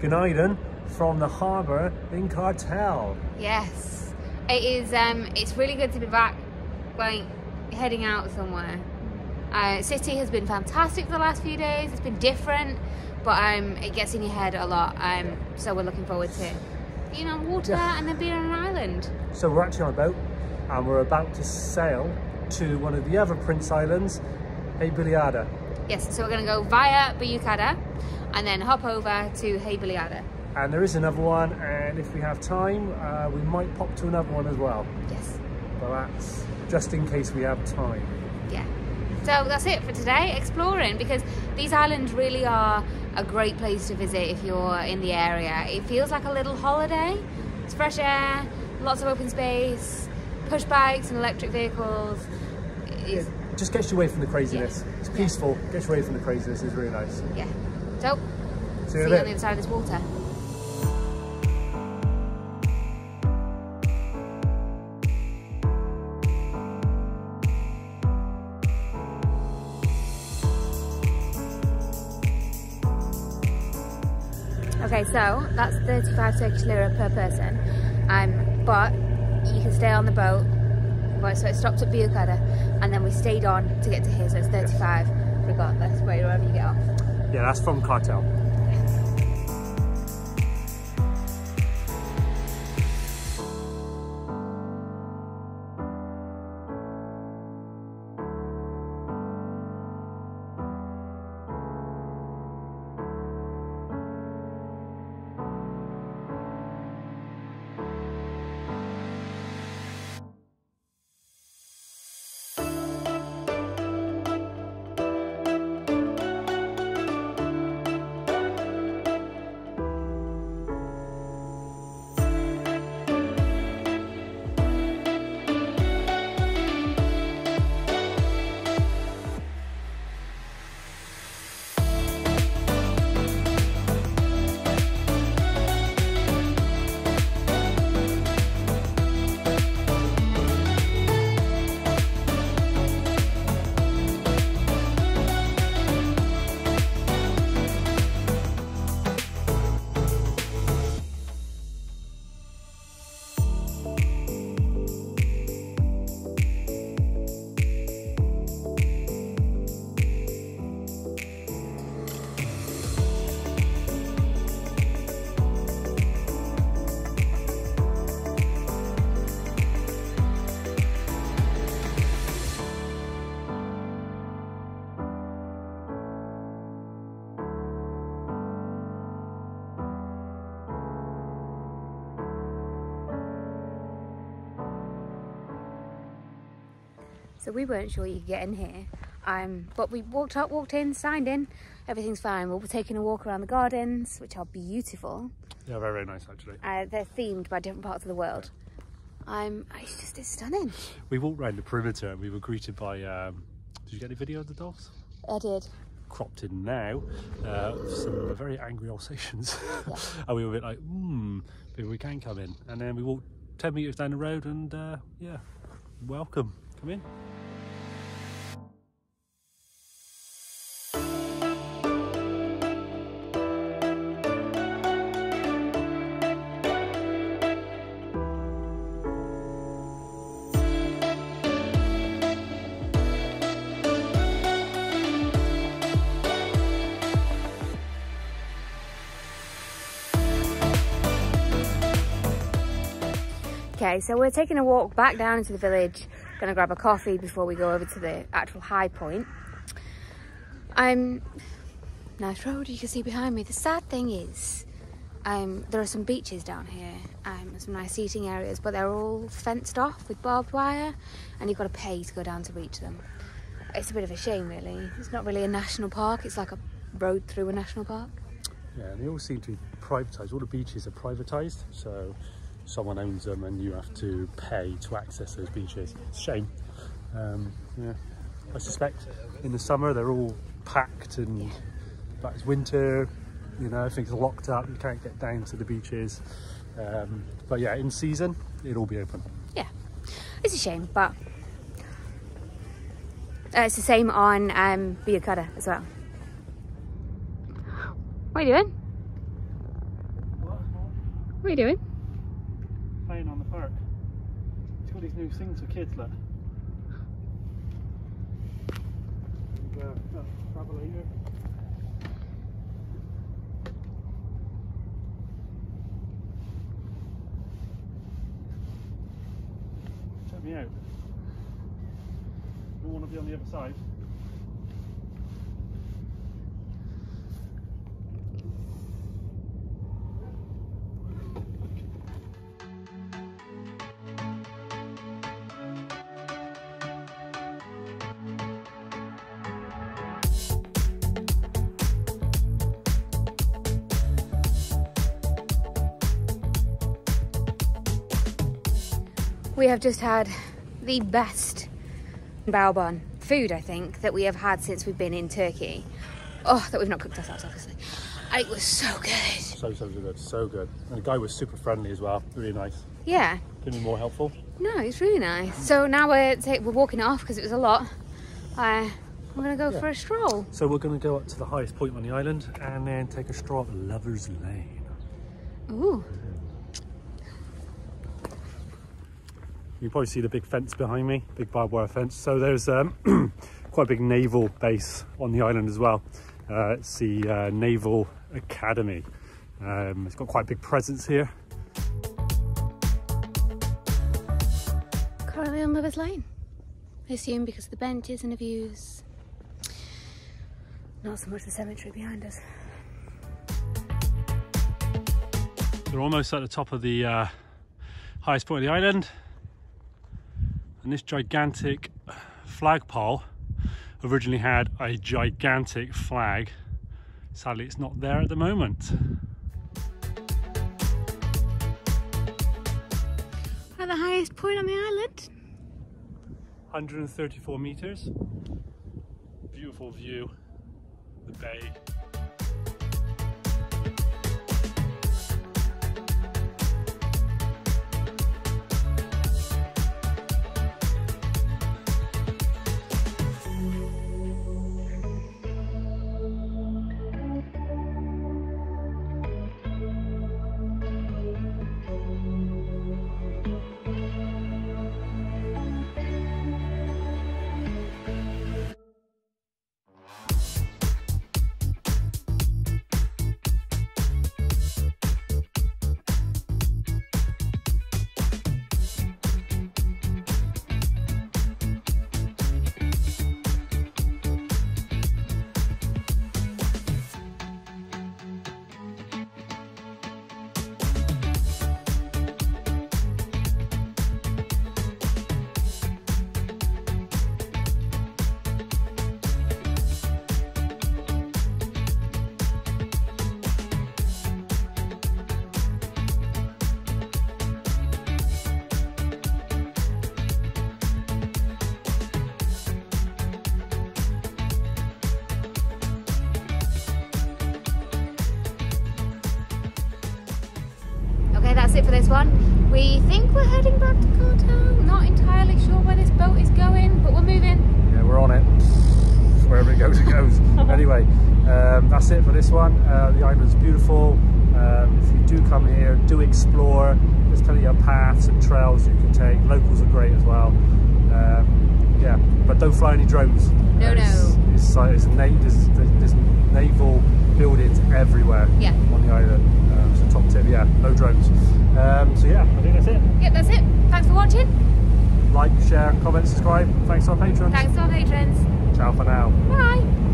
Gonaiden from the harbour in Kartal. Yes, it is. Um, it's really good to be back, like heading out somewhere. Uh, City has been fantastic for the last few days. It's been different, but um, it gets in your head a lot. Um, so we're looking forward to being on water Yeah. and then being on an island. So we're actually on a boat and we're about to sail to one of the other Prince Islands, Heybeliada. Yes, so we're going to go via Büyükada and then hop over to Heybeliada. And there is another one, and if we have time, uh, we might pop to another one as well. Yes, But that's just in case we have time. yeah. So that's it for today, exploring, because these islands really are a great place to visit if you're in the area. It feels like a little holiday. It's fresh air, lots of open space, push bikes and electric vehicles. It's, It just gets you away from the craziness. It's peaceful, gets you away from the craziness, it's really nice. yeah. So, See see you you on the other side of this water. Okay, so that's 35 Turkish lira per person, um, but you can stay on the boat. Right, so it stopped at Büyükada, and then we stayed on to get to here, so it's 35 regardless, wherever you get off. Yeah, that's from Kartal. So we weren't sure you could get in here, um, but we walked up, walked in, signed in. Everything's fine. We'll be taking a walk around the gardens, which are beautiful. Yeah, very, very nice actually. Uh, they're themed by different parts of the world. Um, it's just it's stunning. We walked around the perimeter and we were greeted by, um, did you get any video of the dogs? I did. Cropped in now, uh, some very angry Alsatians. Yeah. and we were a bit like, hmm, maybe we can come in. And then we walked 10 metres down the road and uh, yeah, welcome, come in. Okay, so we're taking a walk back down into the village. Gonna grab a coffee before we go over to the actual high point. Um, nice road you can see behind me. The sad thing is, um, there are some beaches down here, um, some nice seating areas, but they're all fenced off with barbed wire, and you've got to pay to go down to reach them. It's a bit of a shame, really. It's not really a national park. It's like a road through a national park. Yeah, and they all seem to be privatised. All the beaches are privatised, so someone owns them and you have to pay to access those beaches. It's a shame. Um, yeah, I suspect in the summer they're all packed and but it's winter, you know, everything's locked up. You can't get down to the beaches. Um, but yeah, in season it'll be open. yeah, it's a shame, but uh, it's the same on um, Büyükada as well. What are you doing? What are you doing? Playing on the park. It's got these new things for kids, look. Oh. Check me out. Don't want to be on the other side. We have just had the best baobon food, I think, that we have had since we've been in Turkey. Oh, that we've not cooked ourselves, obviously. And it was so good. So, so good, so good. And the guy was super friendly as well, really nice. Yeah. Couldn't be more helpful. No, it's really nice. So now we're we're walking off because it was a lot. Uh, we're gonna go Yeah. for a stroll. So we're going to go up to the highest point on the island and then take a stroll up Lover's Lane. Ooh, You probably see the big fence behind me, big barbed wire fence. So there's um, quite a big naval base on the island as well. Uh, it's the uh, Naval Academy. Um, it's got quite a big presence here. currently on Lovers Lane. I assume because of the benches and the views. Not so much the cemetery behind us. We're almost at the top of the uh, highest point of the island. And this gigantic flagpole originally had a gigantic flag. Sadly, it's not there at the moment. At the highest point on the island. 134 meters. Beautiful view. The bay. It for this one. We think we're heading back to Koh Not entirely sure where this boat is going, but we're moving. Yeah, we're on it. Wherever it goes, it goes. anyway, um, that's it for this one. Uh, the island's beautiful. Um, if you do come here, do explore. There's plenty of paths and trails you can take. Locals are great as well. Um, yeah, but don't fly any drones. No, It's, no. It's, it's na- there's, there's naval buildings everywhere Yeah. on the island. Um, so top tip, yeah, no drones. Um, so yeah, I think that's it. Yep, that's it. Thanks for watching. Like, share, comment, subscribe. Thanks to our patrons. Thanks to our patrons. Ciao for now. Bye.